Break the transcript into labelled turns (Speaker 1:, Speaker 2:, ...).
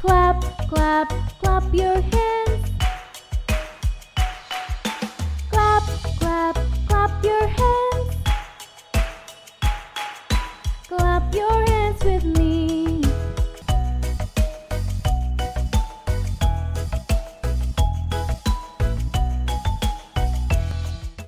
Speaker 1: Clap, clap, clap your